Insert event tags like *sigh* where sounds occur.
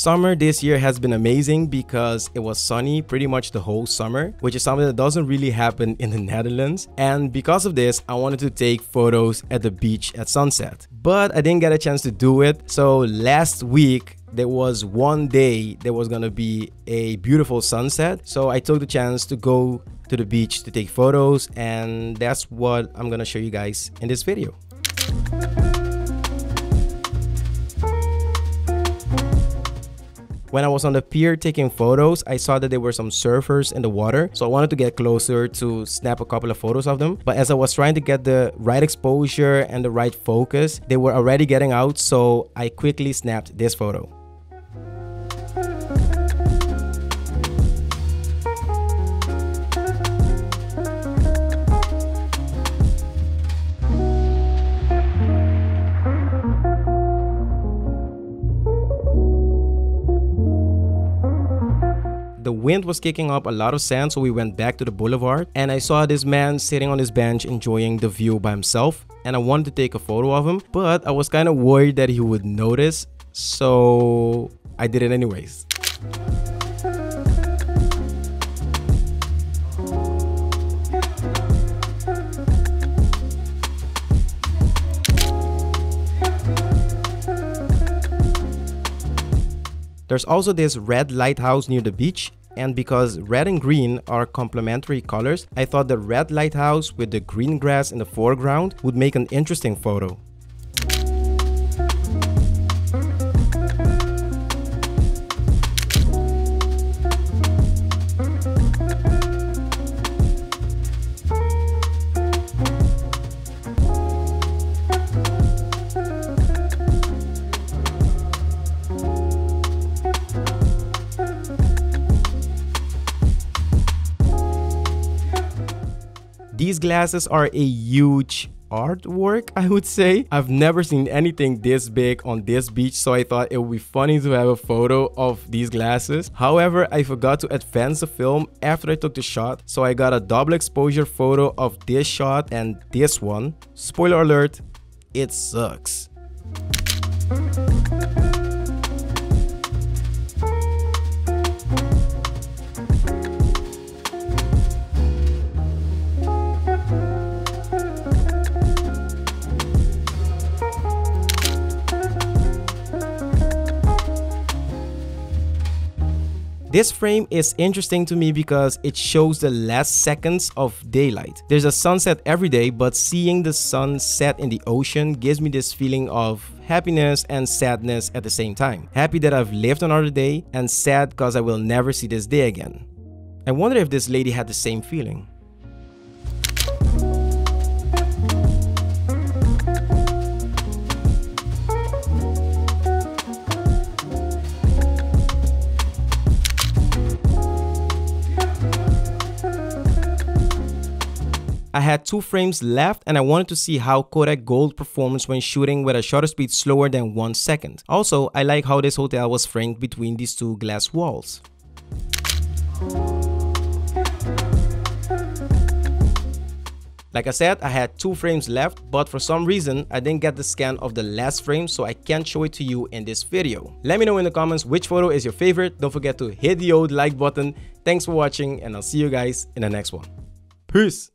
Summer this year has been amazing because it was sunny pretty much the whole summer, which is something that doesn't really happen in the *laughs* Netherlands. And because of this, I wanted to take photos at the beach at sunset. But I didn't get a chance to do it. So last week, there was one day there was gonna be a beautiful sunset. So I took the chance to go to the beach to take photos and that's what I'm gonna show you guys in this video. When I was on the pier taking photos, I saw that there were some surfers in the water, so I wanted to get closer to snap a couple of photos of them. But as I was trying to get the right exposure and the right focus, they were already getting out, so I quickly snapped this photo. The wind was kicking up a lot of sand, so we went back to the boulevard and I saw this man sitting on his bench enjoying the view by himself and I wanted to take a photo of him, but I was kind of worried that he would notice, so I did it anyways. There's also this red lighthouse near the beach and because red and green are complementary colors, I thought the red lighthouse with the green grass in the foreground would make an interesting photo. These glasses are a huge artwork, *laughs* I would say. I've never seen anything this big on this beach, so I thought it would be funny to have a photo of these glasses. However, I forgot to advance the film after I took the shot, so I got a double exposure photo of this shot and this one. Spoiler alert, it sucks. This frame is interesting to me because it shows the last seconds of daylight. There's a sunset every day, but seeing the sun set in the ocean gives me this feeling of happiness and sadness at the same time. Happy that I've lived another day and sad because I will never see this day again. I wonder if this lady had the same feeling. I had two frames left and I wanted to see how Kodak Gold performs when shooting with a shutter speed slower than 1 second. Also, I like how this hotel was framed between these two glass walls. Like I said, I had two frames left, but for some reason, I didn't get the scan of the last frame, so I can't show it to you in this video. Let me know in the comments which photo is your favorite. Don't forget to hit the old like button. Thanks for watching, and I'll see you guys in the next one. Peace!